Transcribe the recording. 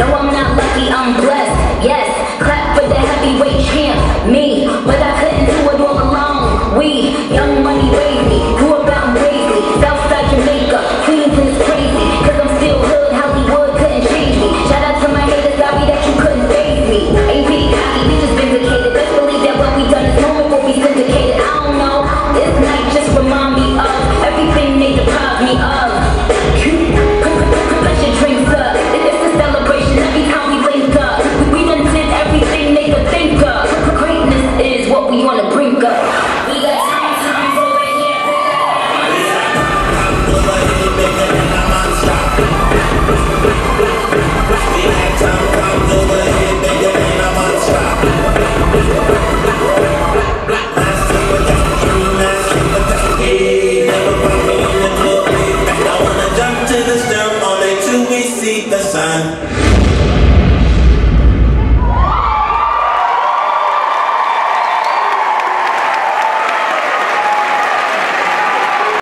No, I'm not lucky, I'm blessed. Yes, clap for the heavyweight champ, me. But I time.